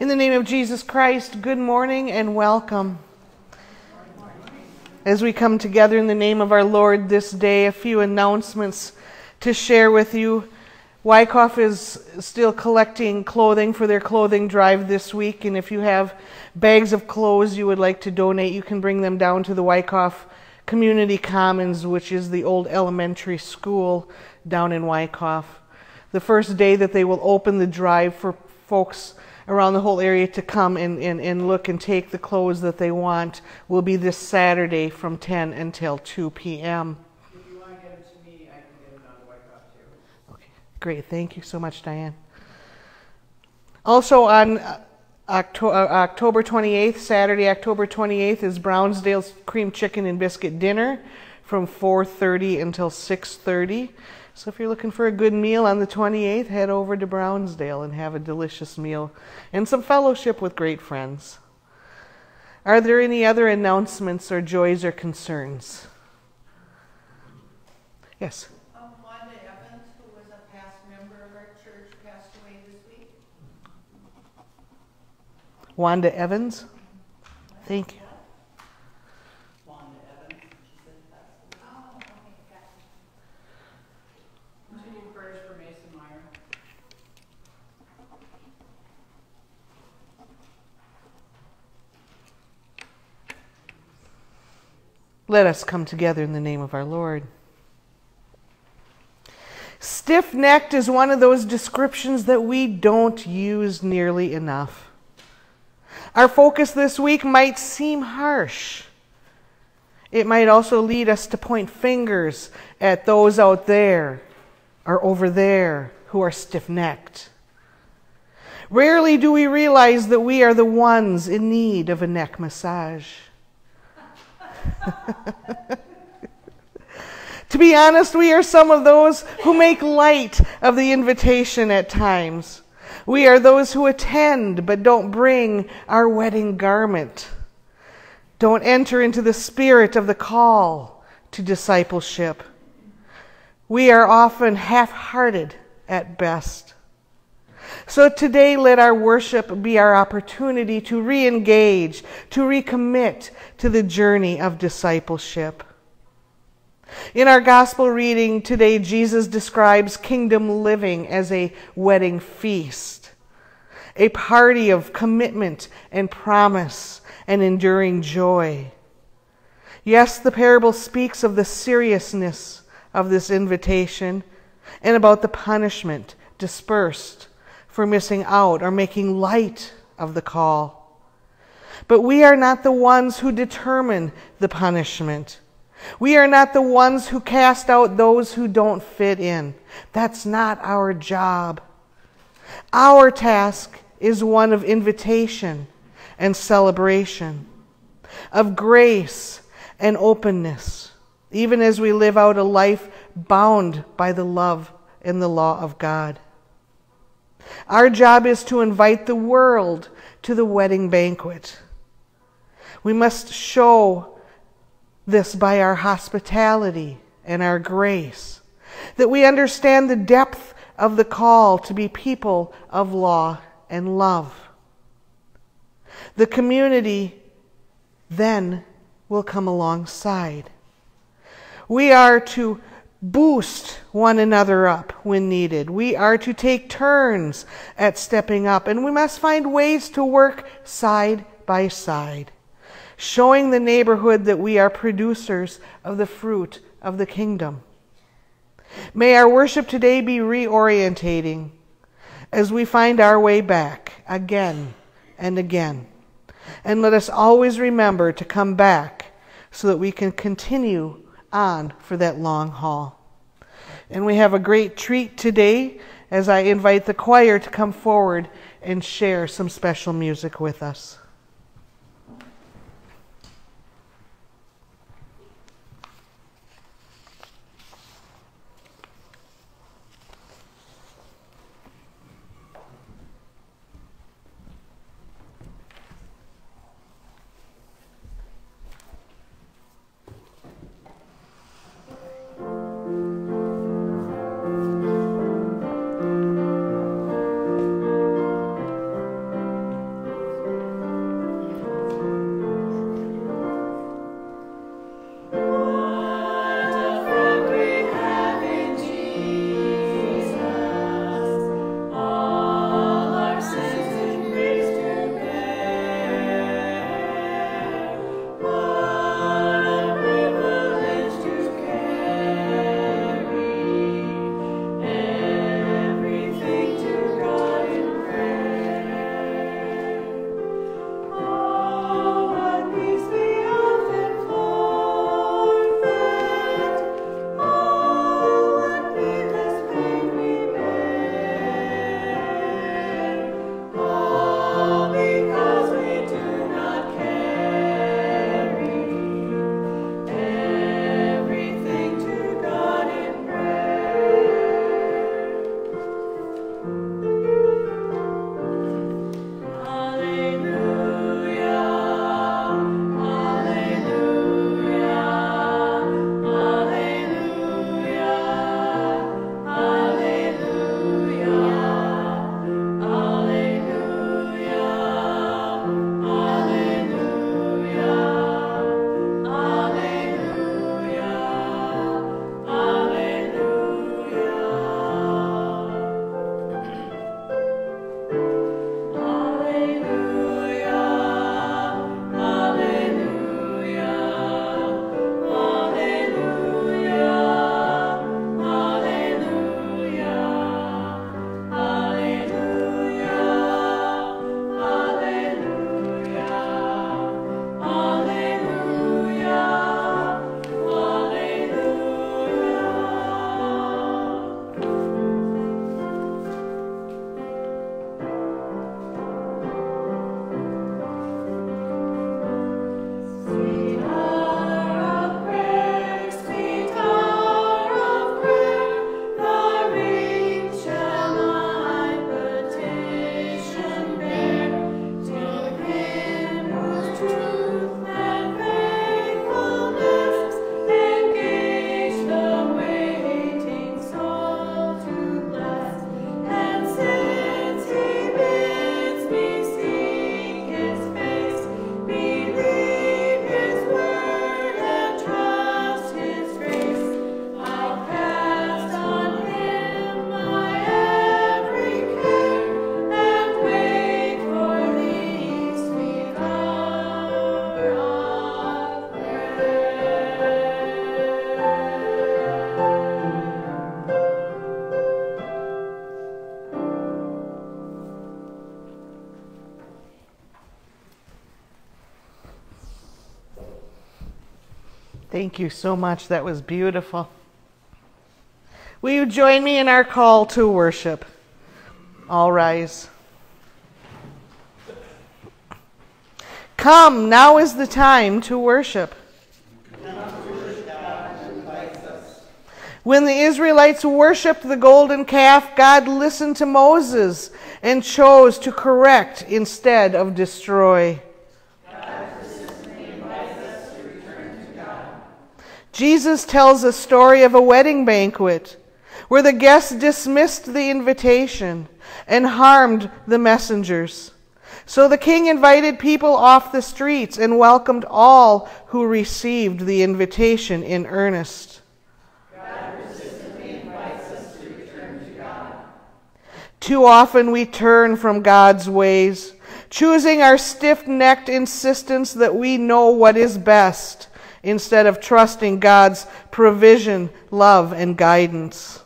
In the name of Jesus Christ, good morning and welcome. As we come together in the name of our Lord this day, a few announcements to share with you. Wykoff is still collecting clothing for their clothing drive this week, and if you have bags of clothes you would like to donate, you can bring them down to the Wykoff Community Commons, which is the old elementary school down in Wykoff. The first day that they will open the drive for folks around the whole area to come and, and, and look and take the clothes that they want will be this Saturday from 10 until 2 p.m. If you want to get it to me, I can get it on the White House too. Okay, great. Thank you so much, Diane. Also on uh, Octo- uh, October 28th, Saturday, October 28th, is Brownsdale's Cream Chicken and Biscuit Dinner from 4:30 until 6:30. So if you're looking for a good meal on the 28th, head over to Brownsdale and have a delicious meal and some fellowship with great friends. Are there any other announcements or joys or concerns? Yes. Um, Wanda Evans, who was a past member of our church, passed away this week. Wanda Evans? Thank you. Wanda Evans, she said that's. Oh, okay, gotcha. Continued prayers for Mason Meyer. Let us come together in the name of our Lord. Stiff necked is one of those descriptions that we don't use nearly enough. Our focus this week might seem harsh. It might also lead us to point fingers at those out there or over there who are stiff necked. Rarely do we realize that we are the ones in need of a neck massage. to be honest, we are some of those who make light of the invitation at times. We are those who attend but don't bring our wedding garment. Don't enter into the spirit of the call to discipleship. We are often half hearted at best. So today, let our worship be our opportunity to re engage, to recommit to the journey of discipleship. In our gospel reading today, Jesus describes kingdom living as a wedding feast, a party of commitment and promise and enduring joy. Yes, the parable speaks of the seriousness of this invitation and about the punishment dispersed for missing out or making light of the call. But we are not the ones who determine the punishment. We are not the ones who cast out those who don't fit in. That's not our job. Our task is one of invitation and celebration, of grace and openness, even as we live out a life bound by the love and the law of God. Our job is to invite the world to the wedding banquet. We must show this by our hospitality and our grace, that we understand the depth of the call to be people of law and love. The community then will come alongside. We are to boost one another up when needed. We are to take turns at stepping up, and we must find ways to work side by side, showing the neighborhood that we are producers of the fruit of the kingdom. May our worship today be reorientating as we find our way back again and again. And let us always remember to come back so that we can continue on for that long haul. And we have a great treat today as I invite the choir to come forward and share some special music with us. Thank you so much. That was beautiful. Will you join me in our call to worship? All rise. Come, now is the time to worship. When the Israelites worshiped the golden calf, God listened to Moses and chose to correct instead of destroy. Jesus tells a story of a wedding banquet where the guests dismissed the invitation and harmed the messengers. So the king invited people off the streets and welcomed all who received the invitation in earnest. God resistly invites us to return to God. Too often we turn from God's ways, choosing our stiff necked insistence that we know what is best instead of trusting God's provision, love, and guidance.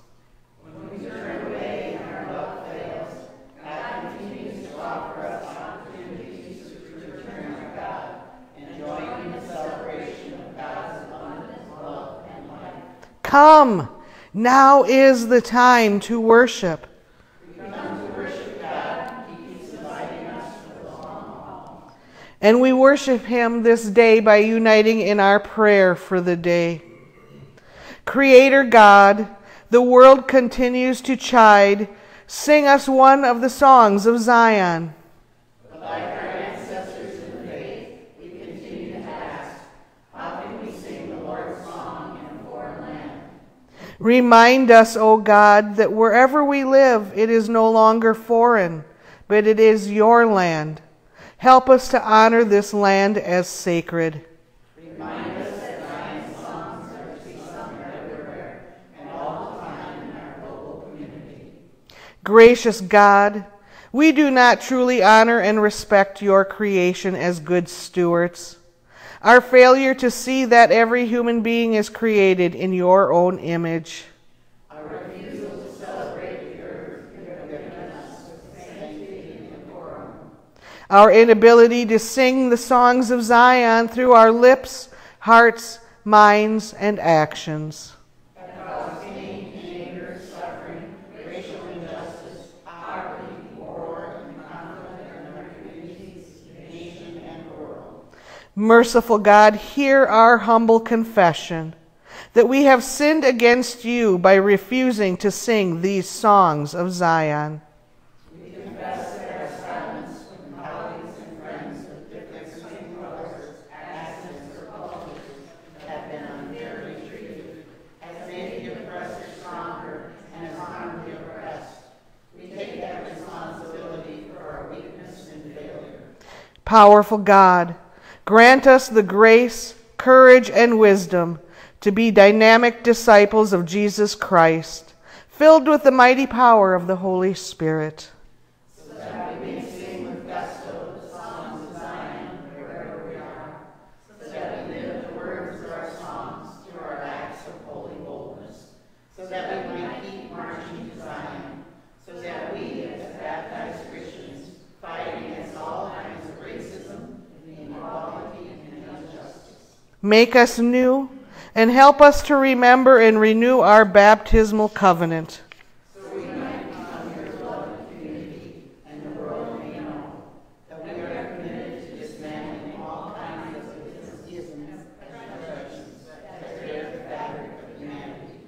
Come, now is the time to worship. And we worship Him this day by uniting in our prayer for the day. Creator God, the world continues to chide. Sing us one of the songs of Zion. Remind us, O God, that wherever we live, it is no longer foreign, but it is your land. Help us to honor this land as sacred. Remind us that songs are to be sung everywhere and all the time in our local community. Gracious God, we do not truly honor and respect your creation as good stewards. Our failure to see that every human being is created in your own image. Our refusal to celebrate the earth you have given us with sanctity and decorum. Our inability to sing the songs of Zion through our lips, hearts, minds, and actions. Merciful God, hear our humble confession that we have sinned against you by refusing to sing these songs of Zion. We confess that our silence when colleagues and friends with different skin colors, accents, or cultures have been unfairly treated, has made the oppressor stronger and has harmed the oppressed. We take that responsibility for our weakness and failure. Powerful God, grant us the grace, courage, and wisdom to be dynamic disciples of Jesus Christ, filled with the mighty power of the Holy Spirit. So that we may sing with gusto the songs of Zion wherever we are. So that we live the words of our songs through our acts of holy boldness. So that we might keep marching to Zion. So that we, as baptized Christians, fight against all kinds of racism, inequality, and injustice. Make us new and help us to remember and renew our baptismal covenant. So we might become your beloved and the world may know that we are committed to dismantling all kinds of isms and traditions that tear the fabric of humanity.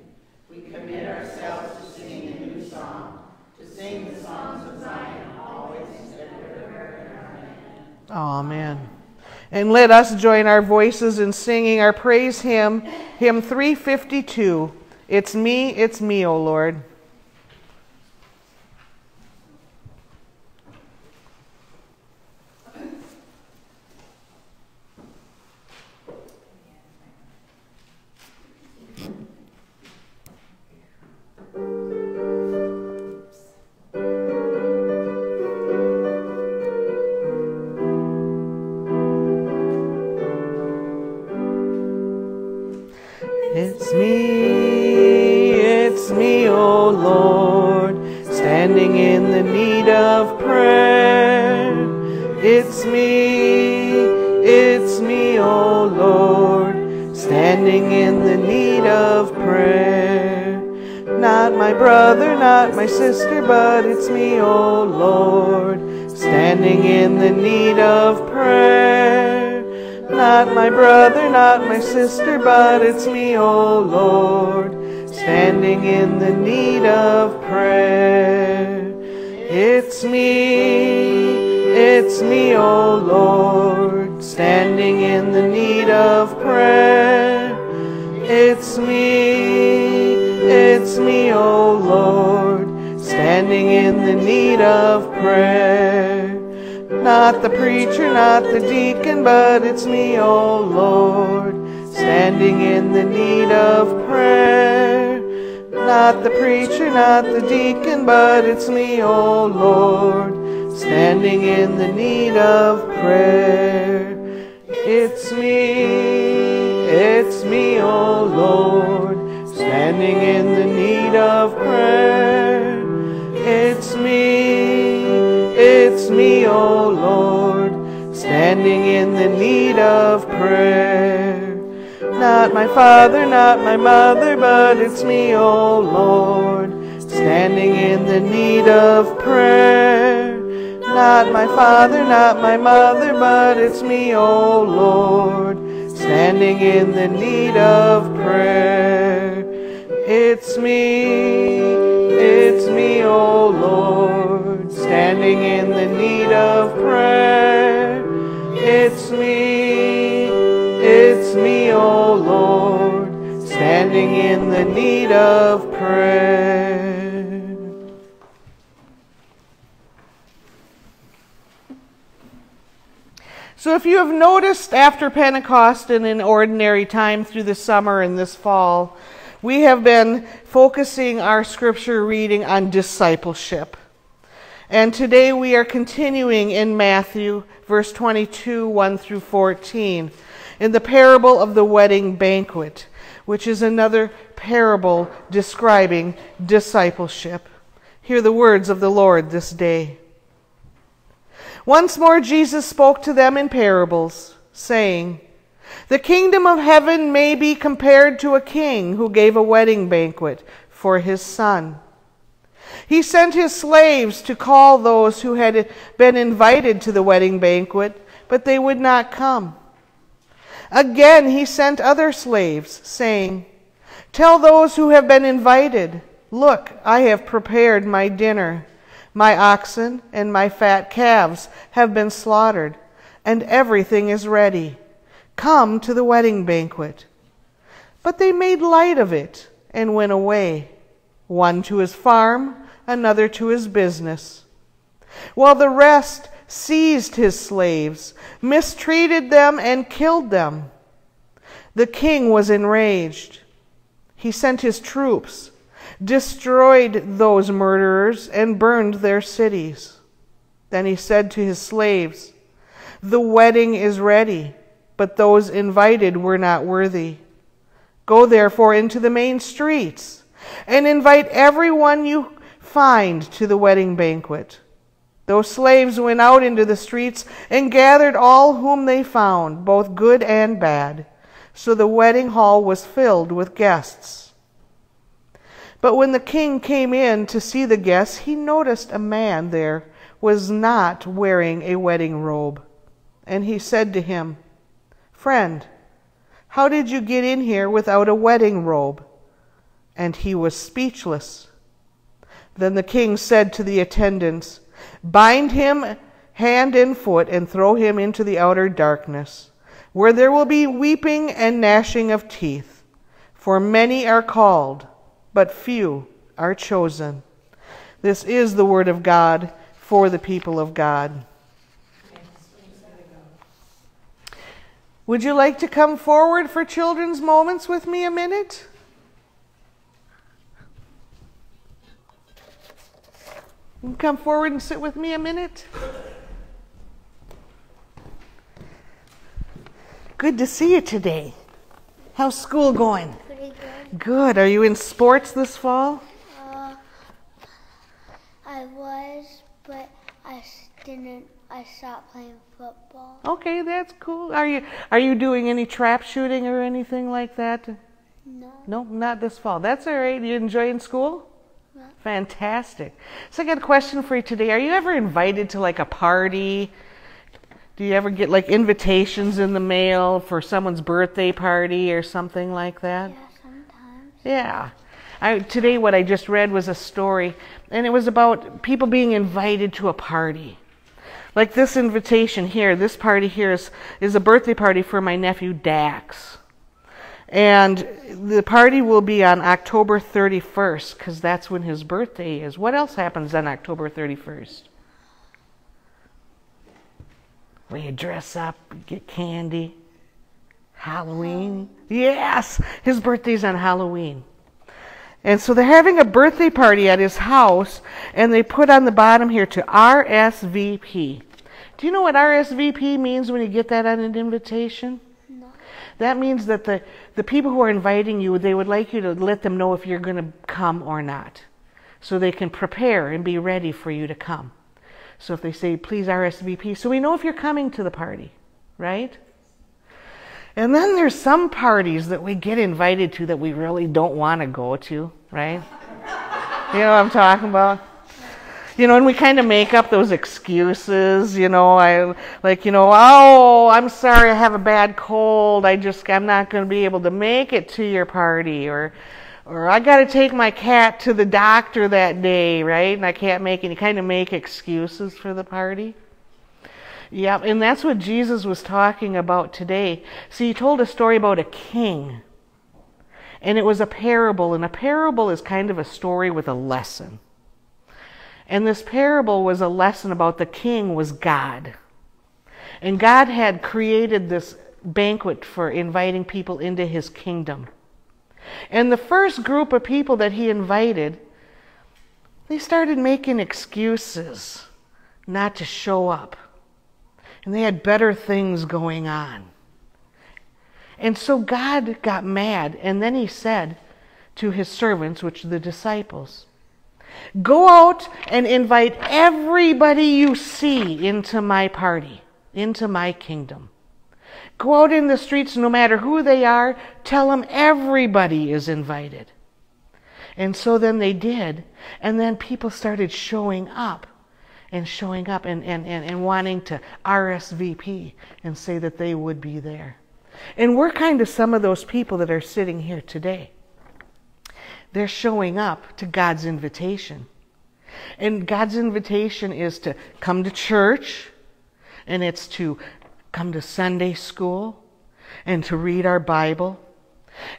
We commit ourselves to singing a new song, to sing the songs of Zion always and everywhere in our land. Amen. And let us join our voices in singing our praise hymn, hymn 352. It's me, it's me, O Lord. It's me, it's me, O Lord, standing in the need of prayer. It's me, it's me, O Lord, standing in the need of prayer. Not my brother, not my sister, but it's me, O Lord, standing in the need of prayer. Not my brother, not my sister, but it's me, O Lord, standing in the need of prayer. It's me, it's me, O Lord, standing in the need of prayer. It's me, it's me, O Lord, standing in the need of prayer. Not the preacher, not the deacon, but it's me, O Lord, standing in the need of prayer. Not the preacher, not the deacon, but it's me, O Lord, standing in the need of prayer. It's me, it's me, O Lord, standing in the need of prayer. It's me, me, O Lord, standing in the need of prayer. Not my father, not my mother, but it's me, O Lord, standing in the need of prayer. Not my father, not my mother, but it's me, O Lord, standing in the need of prayer. It's me, it's me, standing in the need of prayer. So, if you have noticed after Pentecost and in ordinary time through the summer and this fall, we have been focusing our scripture reading on discipleship. And today we are continuing in Matthew, verse 22, 1 through 14, in the parable of the wedding banquet, which is another parable describing discipleship. Hear the words of the Lord this day. Once more, Jesus spoke to them in parables, saying, The kingdom of heaven may be compared to a king who gave a wedding banquet for his son. He sent his slaves to call those who had been invited to the wedding banquet, but they would not come. Again, he sent other slaves, saying, Tell those who have been invited, Look, I have prepared my dinner. My oxen and my fat calves have been slaughtered, and everything is ready. Come to the wedding banquet. But they made light of it and went away, one to his farm, another to his business. While the rest seized his slaves, mistreated them, and killed them. The king was enraged. He sent his troops destroyed those murderers, and burned their cities. Then he said to his slaves, The wedding is ready, but those invited were not worthy. Go therefore into the main streets and invite everyone you find to the wedding banquet. Those slaves went out into the streets and gathered all whom they found, both good and bad. So the wedding hall was filled with guests. But when the king came in to see the guests, he noticed a man there was not wearing a wedding robe. And he said to him, Friend, how did you get in here without a wedding robe? And he was speechless. Then the king said to the attendants, Bind him hand and foot and throw him into the outer darkness, where there will be weeping and gnashing of teeth. For many are called but few are chosen. This is the word of God for the people of God. Would you like to come forward for children's moments with me a minute? Come forward and sit with me a minute. Good to see you today. How's school going? Pretty good. Good. Are you in sports this fall? Uh, I was, but I didn't I stopped playing football. Okay, that's cool. Are you are you doing any trap shooting or anything like that? No. No, not this fall. That's all right. You enjoying school? Fantastic. So I got a question for you today. Are you ever invited to like a party? Do you ever get like invitations in the mail for someone's birthday party or something like that? Yeah, sometimes. Yeah. I, today, what I just read was a story, and it was about people being invited to a party. Like this invitation here, this party here is, is a birthday party for my nephew Dax. And the party will be on October 31st, because that's when his birthday is. What else happens on October 31st? Well, you dress up, get candy. Halloween. Yes, his birthday's on Halloween. And so they're having a birthday party at his house, and they put on the bottom here to RSVP. Do you know what RSVP means when you get that on an invitation? That means that the, the people who are inviting you, they would like you to let them know if you're going to come or not. So they can prepare and be ready for you to come. So if they say, please RSVP, so we know if you're coming to the party, right? And then there's some parties that we get invited to that we really don't want to go to, right? You know what I'm talking about? You know, and we kind of make up those excuses, you know, I like, you know, oh, I'm sorry I have a bad cold. I just I'm not going to be able to make it to your party or or I got to take my cat to the doctor that day, right? And I can't make any kind of make excuses for the party. Yeah, and that's what Jesus was talking about today. See, he told a story about a king. And it was a parable, and a parable is kind of a story with a lesson. And this parable was a lesson about the king was God. And God had created this banquet for inviting people into his kingdom. And the first group of people that he invited, they started making excuses not to show up and they had better things going on. And so God got mad, and then he said to his servants, which are the disciples, Go out and invite everybody you see into my party, into my kingdom. Go out in the streets, no matter who they are, tell them everybody is invited. And so then they did, and then people started showing up and showing up and, and, and, and wanting to RSVP and say that they would be there. And we're kind of some of those people that are sitting here today. They're showing up to God's invitation. And God's invitation is to come to church, and it's to come to Sunday school, and to read our Bible.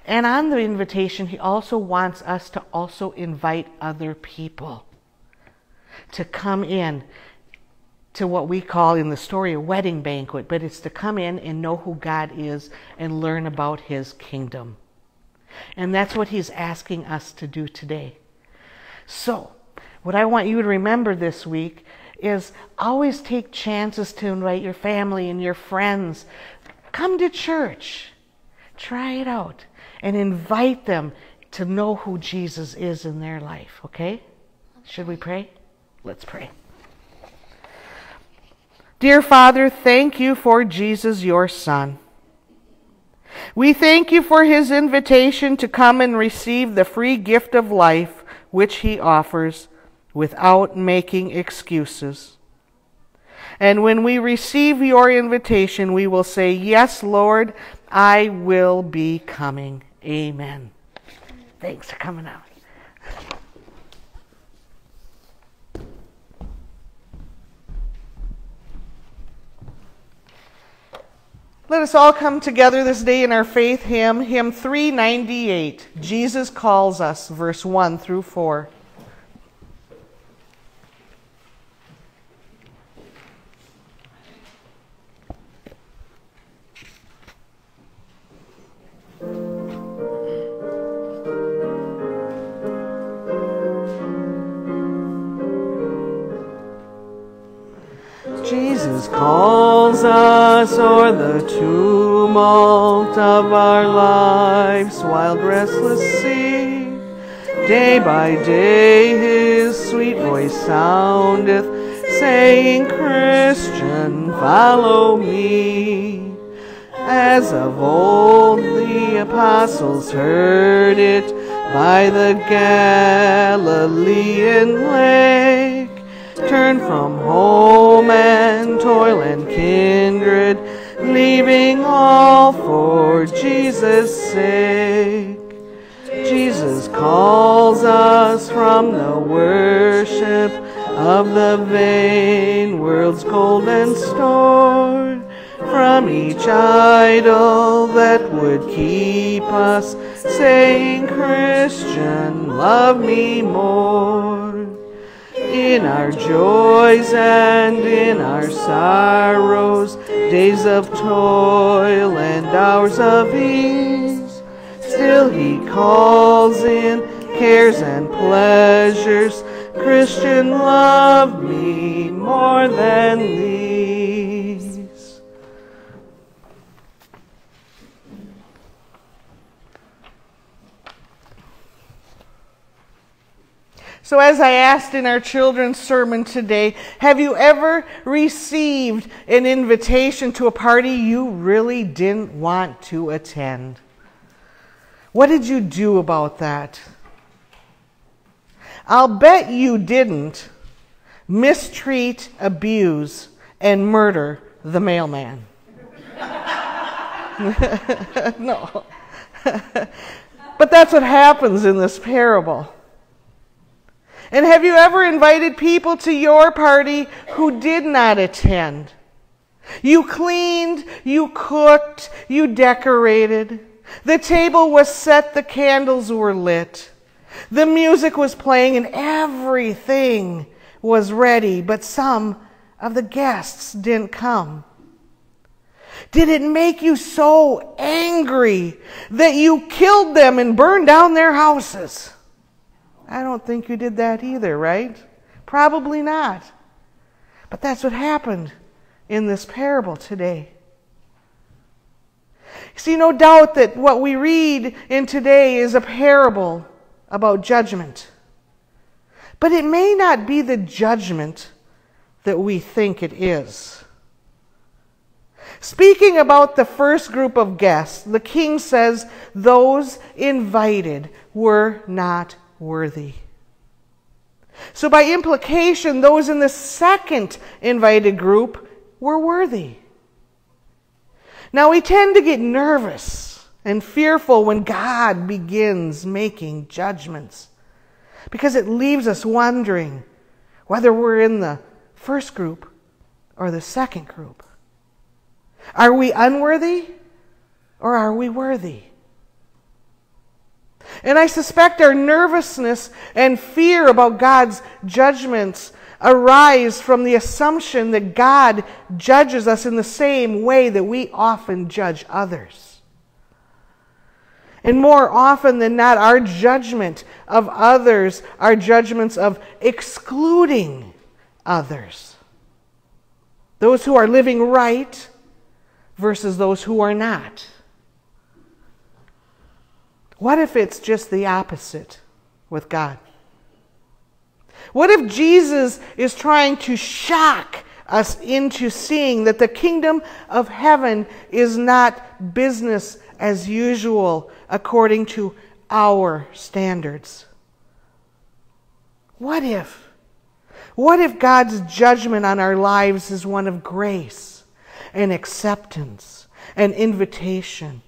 And on the invitation, He also wants us to also invite other people to come in to what we call in the story a wedding banquet, but it's to come in and know who God is and learn about his kingdom. And that's what he's asking us to do today. So, what I want you to remember this week is always take chances to invite your family and your friends. Come to church. Try it out and invite them to know who Jesus is in their life, okay? Should we pray? Let's pray. Dear Father, thank you for Jesus, your Son. We thank you for his invitation to come and receive the free gift of life which he offers without making excuses. And when we receive your invitation, we will say, Yes, Lord, I will be coming. Amen. Thanks for coming out. Let us all come together this day in our faith hymn, hymn 398. Jesus calls us, verse 1 through 4. Jesus calls us o'er the tumult of our lives, wild restless sea. Day by day his sweet voice soundeth, saying, Christian, follow me. As of old the apostles heard it by the Galilean lake, turn from home and toil and kindred, leaving all for Jesus' sake. Jesus calls us from the worship of the vain world's golden store, from each idol that would keep us saying, Christian, love me more. In our joys and in our sorrows, days of toil and hours of ease, still he calls in cares and pleasures. Christian, love me more than these. So, as I asked in our children's sermon today, have you ever received an invitation to a party you really didn't want to attend? What did you do about that? I'll bet you didn't mistreat, abuse, and murder the mailman. no. but that's what happens in this parable. And have you ever invited people to your party who did not attend? You cleaned, you cooked, you decorated. The table was set, the candles were lit. The music was playing and everything was ready, but some of the guests didn't come. Did it make you so angry that you killed them and burned down their houses? I don't think you did that either, right? Probably not. But that's what happened in this parable today. See, no doubt that what we read in today is a parable about judgment. But it may not be the judgment that we think it is. Speaking about the first group of guests, the king says those invited were not worthy. So, by implication, those in the second invited group were worthy. Now, we tend to get nervous and fearful when God begins making judgments because it leaves us wondering whether we're in the first group or the second group. Are we unworthy or are we worthy? And I suspect our nervousness and fear about God's judgments arise from the assumption that God judges us in the same way that we often judge others. And more often than not, our judgment of others are judgments of excluding others. Those who are living right versus those who are not. What if it's just the opposite with God? What if Jesus is trying to shock us into seeing that the kingdom of heaven is not business as usual according to our standards? What if? What if God's judgment on our lives is one of grace and acceptance and invitation?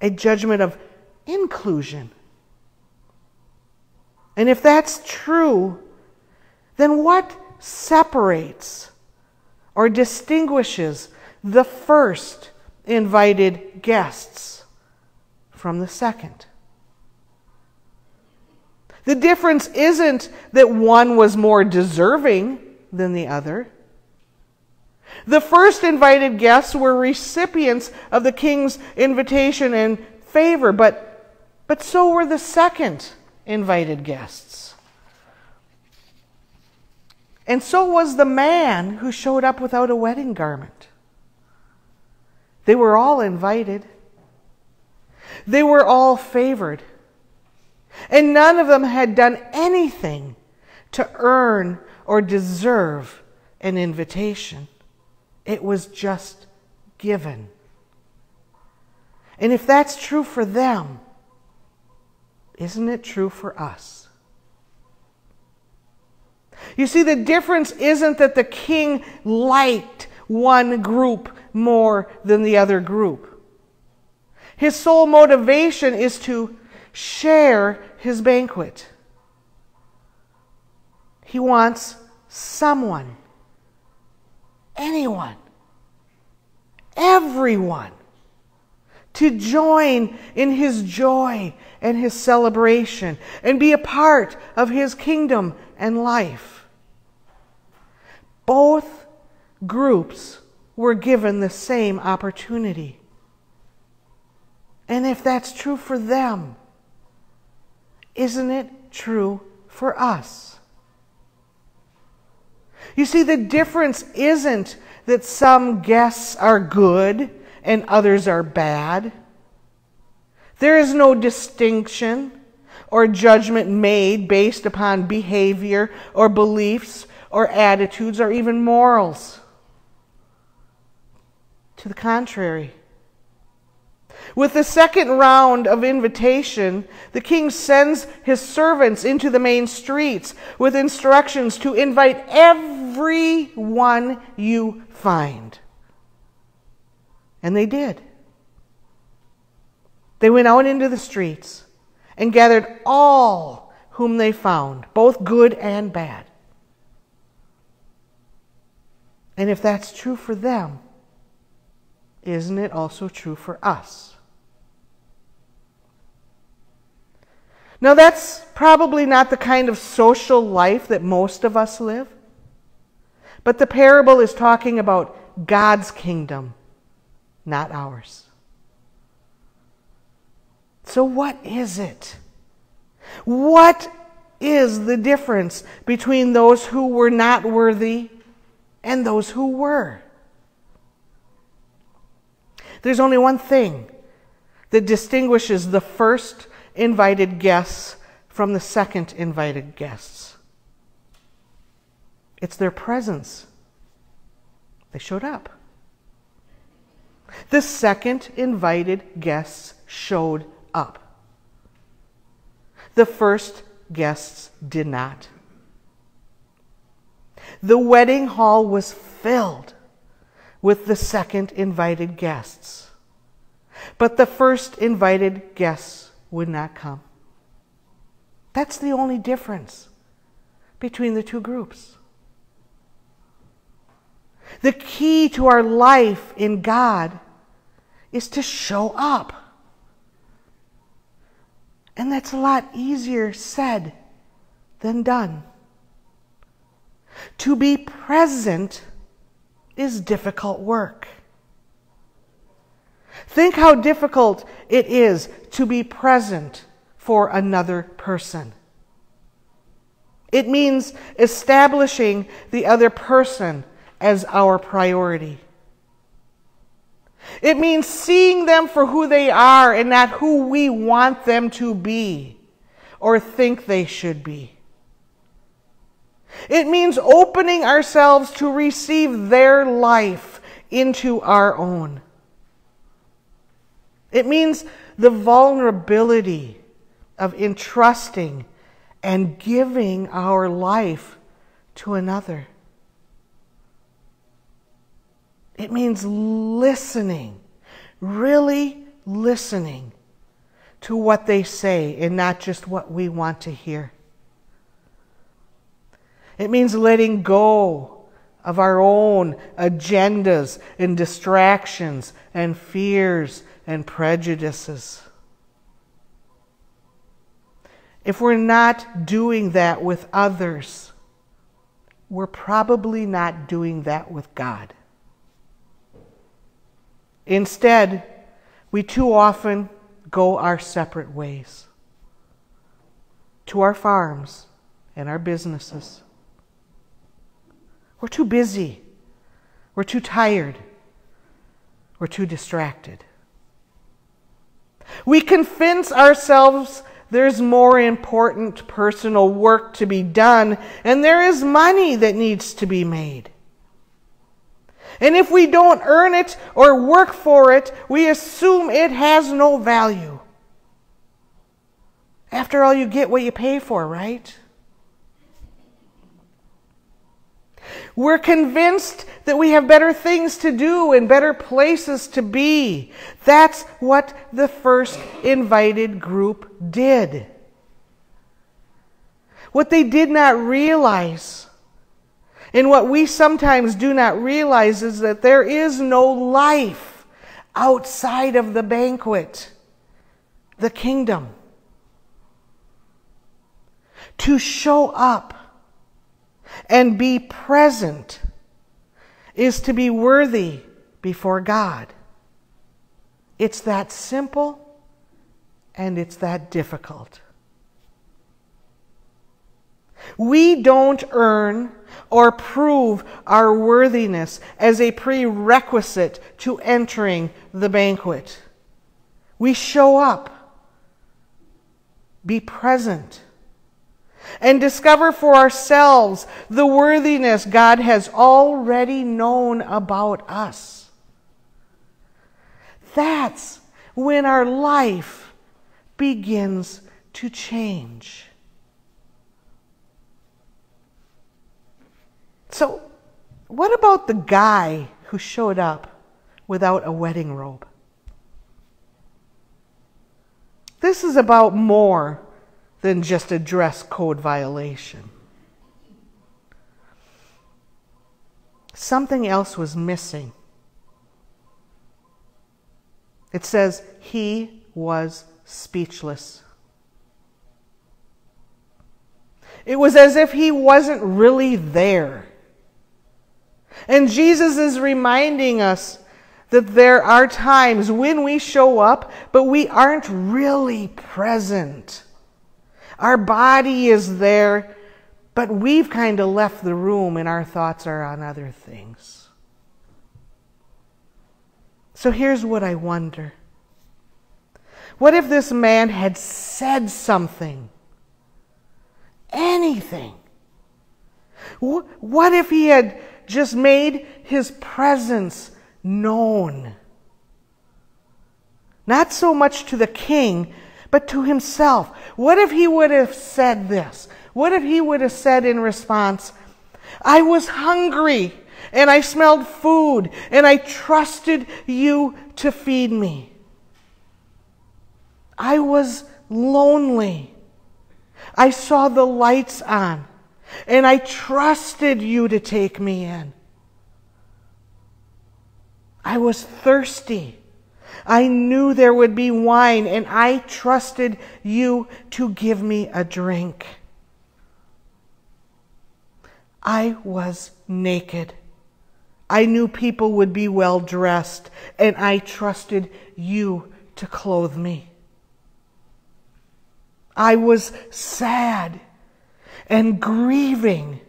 A judgment of inclusion. And if that's true, then what separates or distinguishes the first invited guests from the second? The difference isn't that one was more deserving than the other. The first invited guests were recipients of the king's invitation and favor, but but so were the second invited guests. And so was the man who showed up without a wedding garment. They were all invited. They were all favored. And none of them had done anything to earn or deserve an invitation. It was just given. And if that's true for them, isn't it true for us? You see, the difference isn't that the king liked one group more than the other group. His sole motivation is to share his banquet. He wants someone, anyone, everyone to join in his joy and his celebration and be a part of his kingdom and life. Both groups were given the same opportunity. And if that's true for them, isn't it true for us? You see, the difference isn't that some guests are good and others are bad. There is no distinction or judgment made based upon behavior or beliefs or attitudes or even morals. To the contrary. With the second round of invitation, the king sends his servants into the main streets with instructions to invite everyone you find. And they did. They went out into the streets and gathered all whom they found, both good and bad. And if that's true for them, isn't it also true for us? Now, that's probably not the kind of social life that most of us live. But the parable is talking about God's kingdom not ours. So, what is it? What is the difference between those who were not worthy and those who were? There's only one thing that distinguishes the first invited guests from the second invited guests it's their presence. They showed up. The second invited guests showed up. The first guests did not. The wedding hall was filled with the second invited guests. But the first invited guests would not come. That's the only difference between the two groups. The key to our life in God is to show up. And that's a lot easier said than done. To be present is difficult work. Think how difficult it is to be present for another person. It means establishing the other person as our priority. It means seeing them for who they are and not who we want them to be or think they should be. It means opening ourselves to receive their life into our own. It means the vulnerability of entrusting and giving our life to another. It means listening, really listening to what they say and not just what we want to hear. It means letting go of our own agendas and distractions and fears and prejudices. If we're not doing that with others, we're probably not doing that with God. Instead, we too often go our separate ways to our farms and our businesses. We're too busy. We're too tired. We're too distracted. We convince ourselves there's more important personal work to be done, and there is money that needs to be made. And if we don't earn it or work for it, we assume it has no value. After all, you get what you pay for, right? We're convinced that we have better things to do and better places to be. That's what the first invited group did. What they did not realize, and what we sometimes do not realize, is that there is no life outside of the banquet, the kingdom. To show up and be present is to be worthy before God. It's that simple and it's that difficult. We don't earn or prove our worthiness as a prerequisite to entering the banquet. We show up, be present and discover for ourselves the worthiness God has already known about us. That's when our life begins to change. So, what about the guy who showed up without a wedding robe? This is about more than just a dress code violation. Something else was missing. It says, He was speechless. It was as if he wasn't really there. And Jesus is reminding us that there are times when we show up, but we aren't really present. Our body is there, but we've kind of left the room and our thoughts are on other things. So here's what I wonder What if this man had said something? Anything? What if he had just made his presence known? Not so much to the king, but to himself. What if he would have said this? What if he would have said in response, I was hungry and I smelled food and I trusted you to feed me. I was lonely. I saw the lights on and I trusted you to take me in. I was thirsty I knew there would be wine, and I trusted you to give me a drink. I was naked. I knew people would be well dressed, and I trusted you to clothe me. I was sad and grieving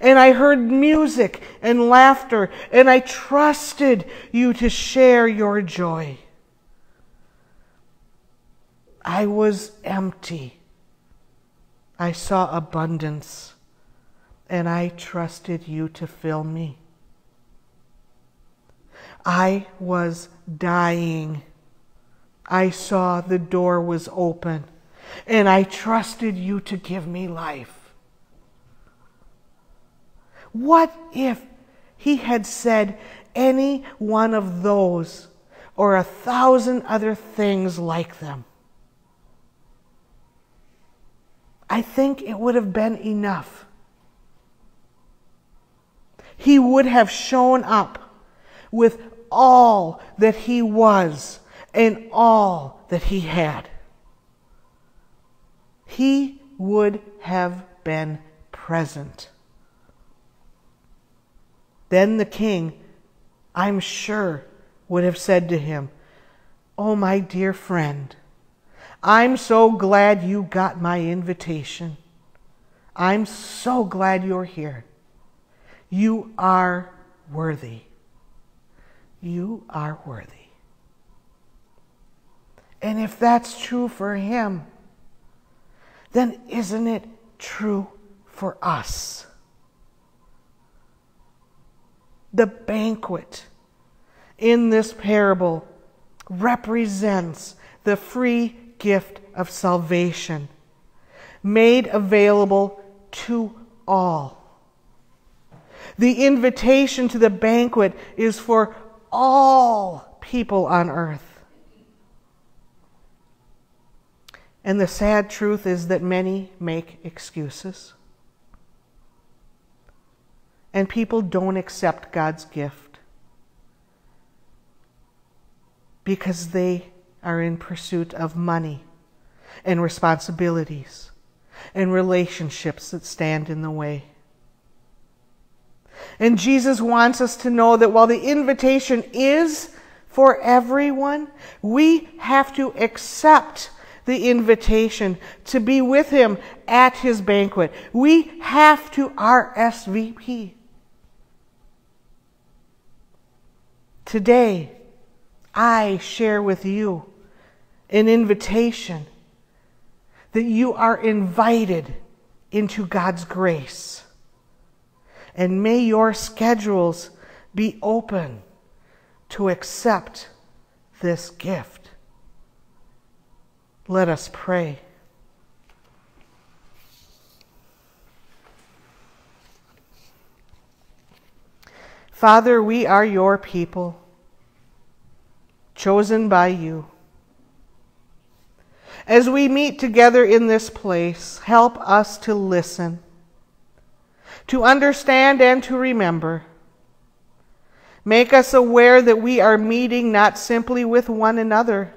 and I heard music and laughter, and I trusted you to share your joy. I was empty. I saw abundance, and I trusted you to fill me. I was dying. I saw the door was open, and I trusted you to give me life. What if he had said any one of those or a thousand other things like them? I think it would have been enough. He would have shown up with all that he was and all that he had. He would have been present. Then the king, I'm sure, would have said to him, Oh, my dear friend, I'm so glad you got my invitation. I'm so glad you're here. You are worthy. You are worthy. And if that's true for him, then isn't it true for us? The banquet in this parable represents the free gift of salvation made available to all. The invitation to the banquet is for all people on earth. And the sad truth is that many make excuses. And people don't accept God's gift because they are in pursuit of money and responsibilities and relationships that stand in the way. And Jesus wants us to know that while the invitation is for everyone, we have to accept the invitation to be with him at his banquet. We have to RSVP. Today, I share with you an invitation that you are invited into God's grace. And may your schedules be open to accept this gift. Let us pray. Father, we are your people, chosen by you. As we meet together in this place, help us to listen, to understand, and to remember. Make us aware that we are meeting not simply with one another,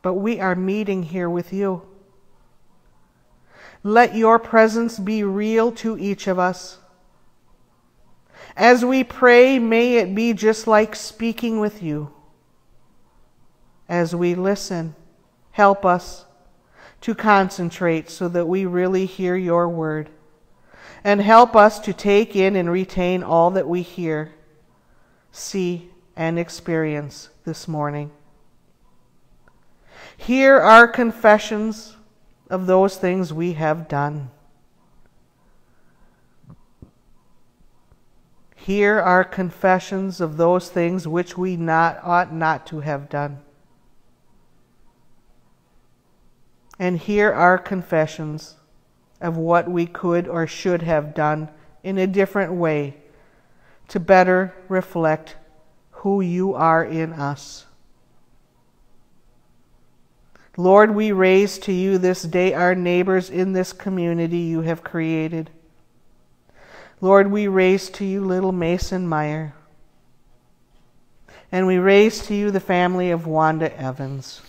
but we are meeting here with you. Let your presence be real to each of us. As we pray, may it be just like speaking with you. As we listen, help us to concentrate so that we really hear your word. And help us to take in and retain all that we hear, see, and experience this morning. Hear our confessions of those things we have done. Hear our confessions of those things which we not, ought not to have done. And hear our confessions of what we could or should have done in a different way to better reflect who you are in us. Lord, we raise to you this day our neighbors in this community you have created. Lord, we raise to you little Mason Meyer. And we raise to you the family of Wanda Evans.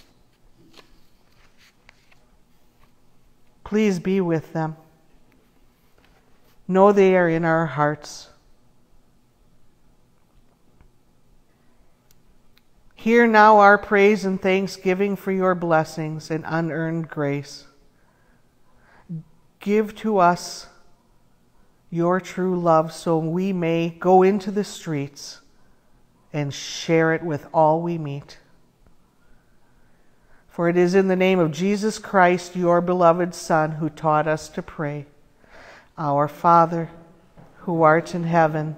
Please be with them. Know they are in our hearts. Hear now our praise and thanksgiving for your blessings and unearned grace. Give to us your true love so we may go into the streets and share it with all we meet. For it is in the name of Jesus Christ, your beloved Son, who taught us to pray Our Father, who art in heaven,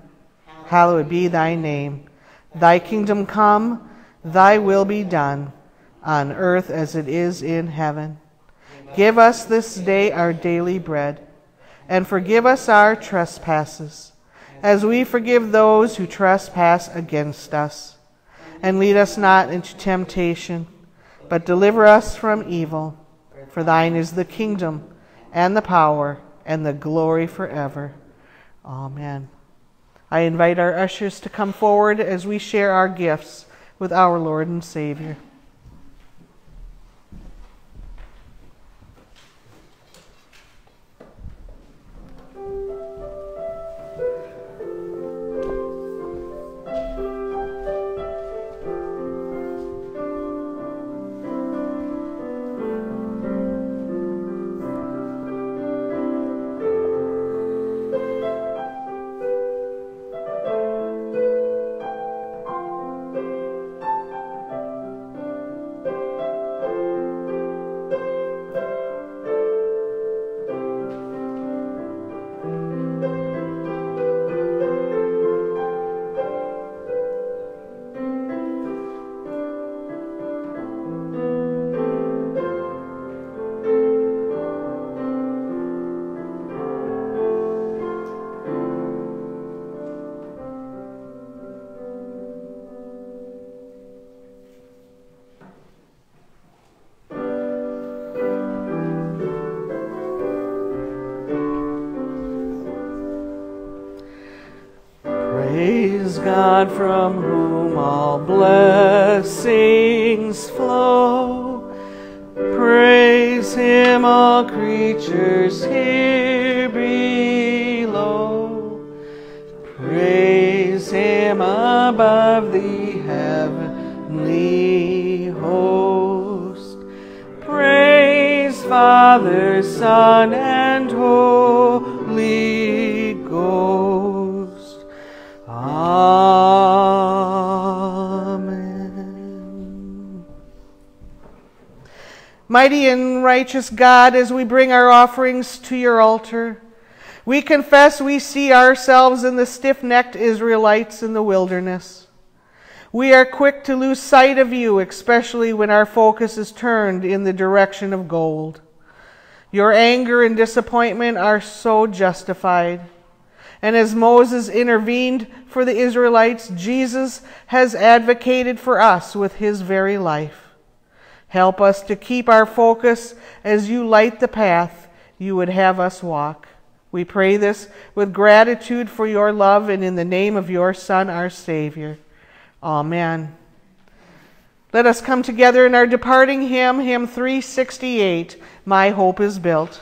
hallowed be thy name. Thy kingdom come Thy will be done, on earth as it is in heaven. Give us this day our daily bread, and forgive us our trespasses, as we forgive those who trespass against us. And lead us not into temptation, but deliver us from evil. For thine is the kingdom, and the power, and the glory forever. Amen. I invite our ushers to come forward as we share our gifts with our Lord and Savior. God from whom all blessings flow. Praise Him, all creatures here below. Praise Him above the heavenly host. Praise Father, Son, and Holy Mighty and righteous God, as we bring our offerings to your altar, we confess we see ourselves in the stiff necked Israelites in the wilderness. We are quick to lose sight of you, especially when our focus is turned in the direction of gold. Your anger and disappointment are so justified. And as Moses intervened for the Israelites, Jesus has advocated for us with his very life. Help us to keep our focus as you light the path you would have us walk. We pray this with gratitude for your love and in the name of your Son, our Savior. Amen. Let us come together in our departing hymn, hymn 368, My Hope is Built.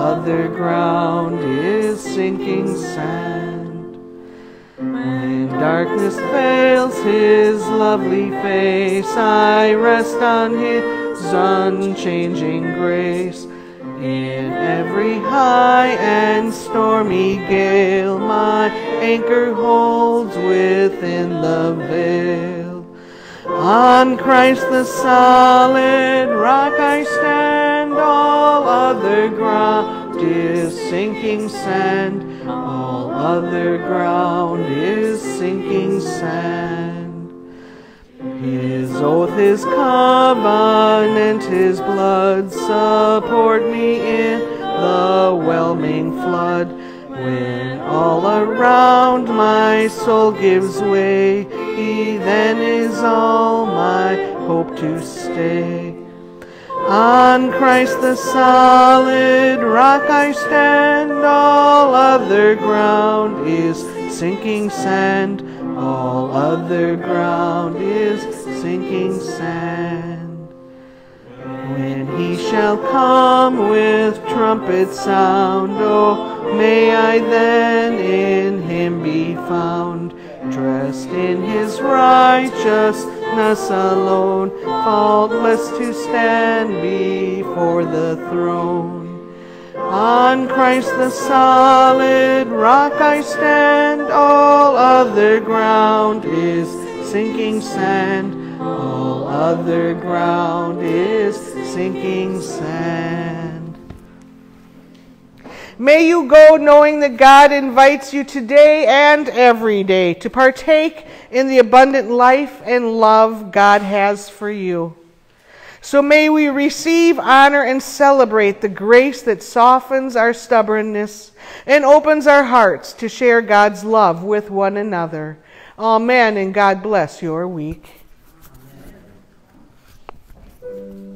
Other ground is sinking sand. When darkness veils his lovely face, I rest on his unchanging grace. In every high and stormy gale, my anchor holds within the veil. On Christ the solid rock I stand, all other ground is sinking sand. All other ground is sinking sand. His oath, his covenant, his blood support me in the whelming flood. When all around my soul gives way, he then is all my hope to stay. On Christ the solid rock I stand, all other ground is sinking sand. All other ground is sinking sand. When he shall come with trumpet sound, oh, may I then in him be found, dressed in his righteousness alone, faultless to stand before the throne. On Christ the solid rock I stand, all other ground is sinking sand. All other ground is sinking sand. May you go knowing that God invites you today and every day to partake in the abundant life and love God has for you. So may we receive, honor, and celebrate the grace that softens our stubbornness and opens our hearts to share God's love with one another. Amen, and God bless your week. Amen.